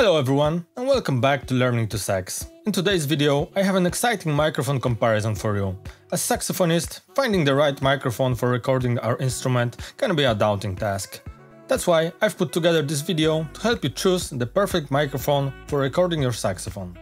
Hello everyone and welcome back to Learning to Sax. In today's video I have an exciting microphone comparison for you. As a saxophonist, finding the right microphone for recording our instrument can be a daunting task. That's why I've put together this video to help you choose the perfect microphone for recording your saxophone.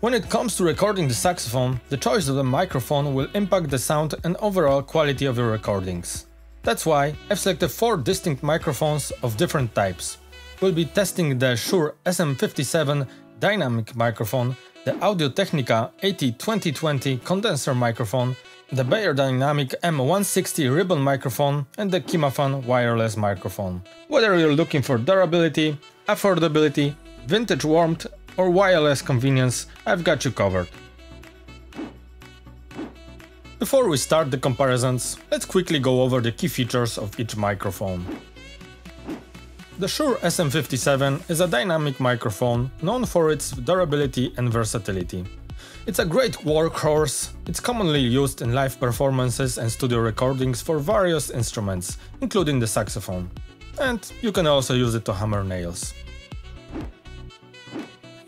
When it comes to recording the saxophone, the choice of the microphone will impact the sound and overall quality of your recordings. That's why I've selected 4 distinct microphones of different types, we'll be testing the Shure SM57 dynamic microphone, the Audio-Technica AT2020 condenser microphone, the Beyerdynamic M160 ribbon microphone and the Kimafun wireless microphone. Whether you're looking for durability, affordability, vintage warmth or wireless convenience, I've got you covered. Before we start the comparisons, let's quickly go over the key features of each microphone. The Shure SM57 is a dynamic microphone known for its durability and versatility. It's a great workhorse, it's commonly used in live performances and studio recordings for various instruments, including the saxophone. And you can also use it to hammer nails.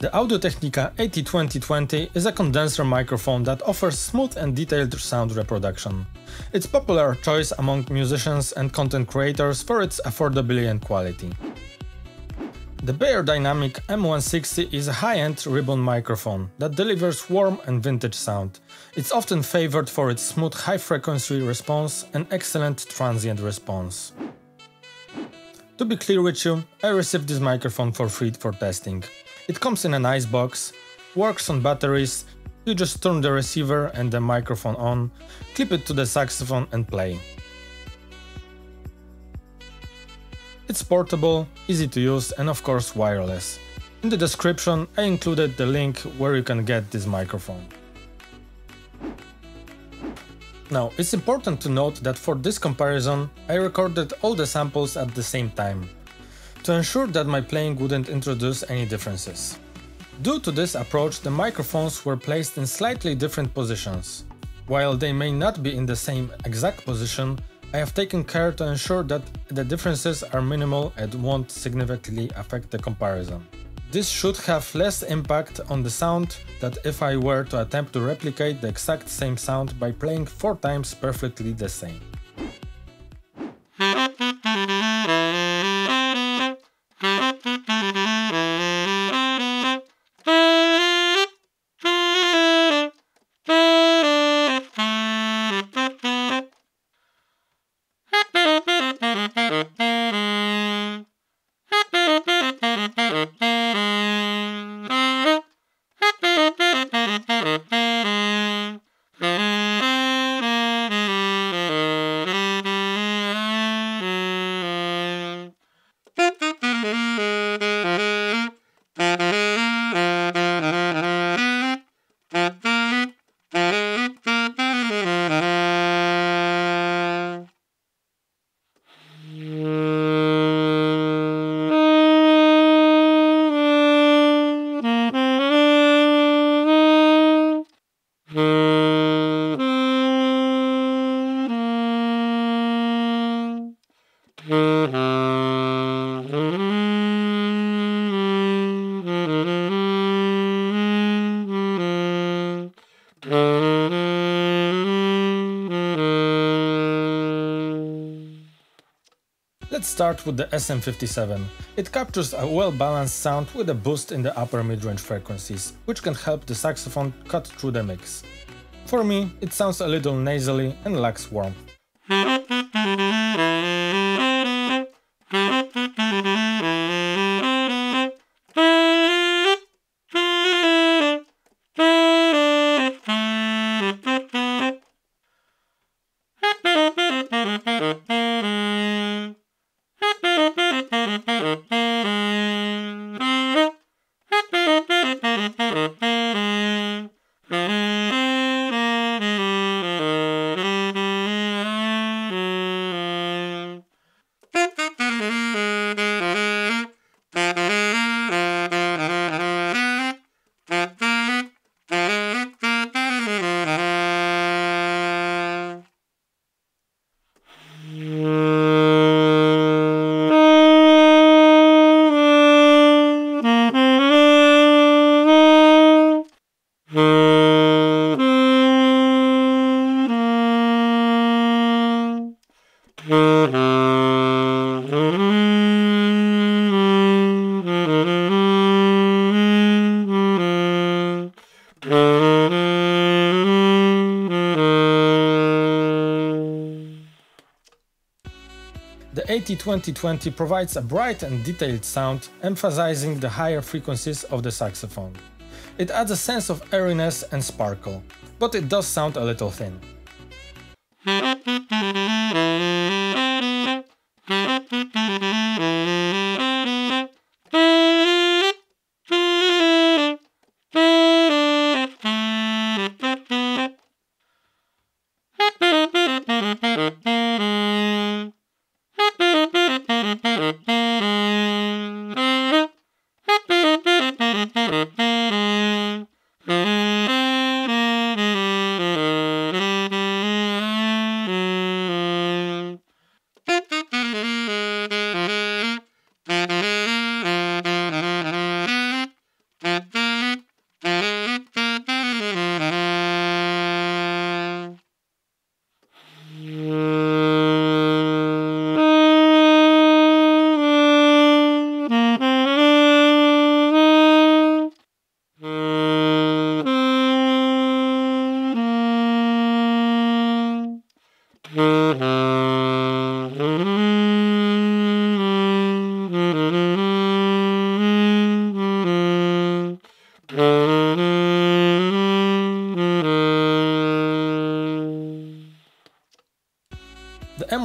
The Audio-Technica AT2020 is a condenser microphone that offers smooth and detailed sound reproduction. It's popular choice among musicians and content creators for its affordability and quality. The Beyerdynamic M160 is a high-end ribbon microphone that delivers warm and vintage sound. It's often favored for its smooth high-frequency response and excellent transient response. To be clear with you, I received this microphone for free for testing. It comes in a nice box, works on batteries, you just turn the receiver and the microphone on, clip it to the saxophone and play. It's portable, easy to use and of course wireless. In the description I included the link where you can get this microphone. Now, it's important to note that for this comparison I recorded all the samples at the same time to ensure that my playing wouldn't introduce any differences. Due to this approach, the microphones were placed in slightly different positions. While they may not be in the same exact position, I have taken care to ensure that the differences are minimal and won't significantly affect the comparison. This should have less impact on the sound than if I were to attempt to replicate the exact same sound by playing 4 times perfectly the same. Let's start with the SM57. It captures a well-balanced sound with a boost in the upper mid-range frequencies, which can help the saxophone cut through the mix. For me, it sounds a little nasally and lacks warmth. The AT 2020 provides a bright and detailed sound, emphasizing the higher frequencies of the saxophone. It adds a sense of airiness and sparkle, but it does sound a little thin.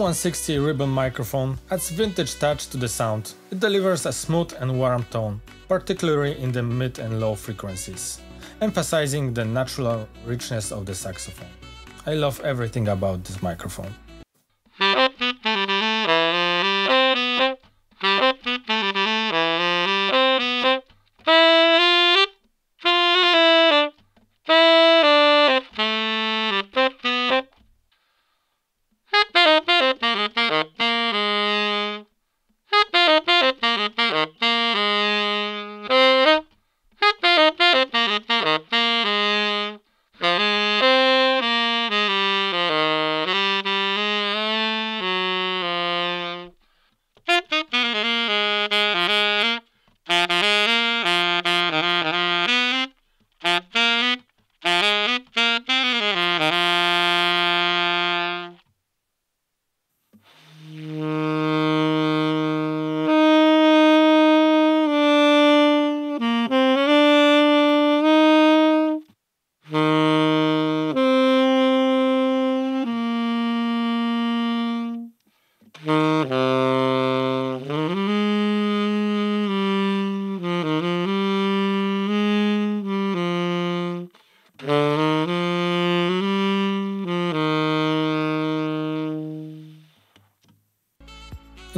The M160 ribbon microphone adds vintage touch to the sound. It delivers a smooth and warm tone, particularly in the mid and low frequencies, emphasizing the natural richness of the saxophone. I love everything about this microphone.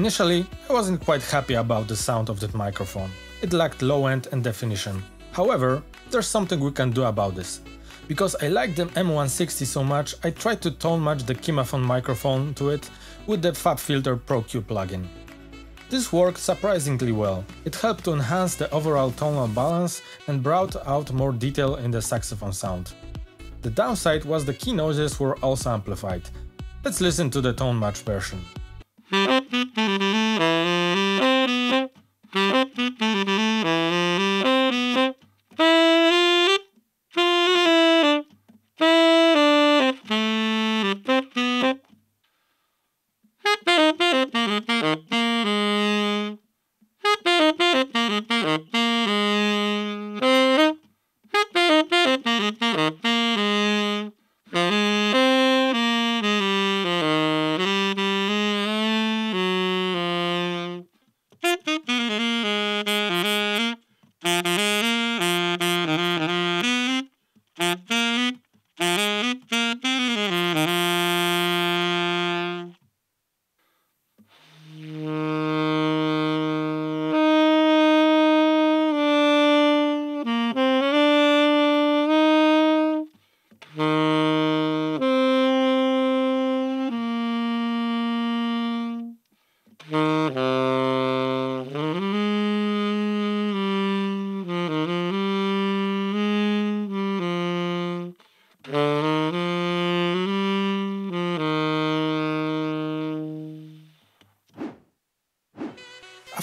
Initially, I wasn't quite happy about the sound of that microphone. It lacked low end and definition. However, there's something we can do about this. Because I like the M160 so much, I tried to tone match the Kimafun microphone to it with the FabFilter Pro Q plugin. This worked surprisingly well. It helped to enhance the overall tonal balance and brought out more detail in the saxophone sound. The downside was the key noises were also amplified. Let's listen to the tone match version. Thank you.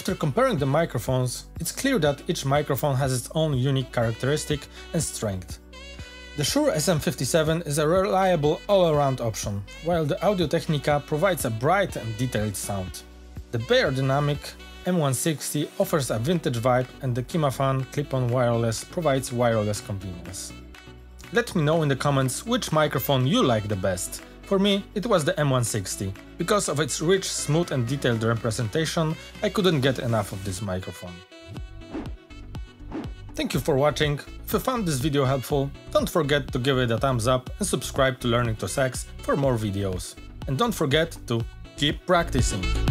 After comparing the microphones, it's clear that each microphone has its own unique characteristic and strength. The Shure SM57 is a reliable all-around option, while the Audio-Technica provides a bright and detailed sound. The Beyerdynamic M160 offers a vintage vibe and the Kimafun clip-on wireless provides wireless convenience. Let me know in the comments which microphone you like the best. For me, it was the M160. Because of its rich, smooth and detailed representation, I couldn't get enough of this microphone. Thank you for watching. If you found this video helpful, don't forget to give it a thumbs up and subscribe to Learning to Sax for more videos. And don't forget to keep practicing.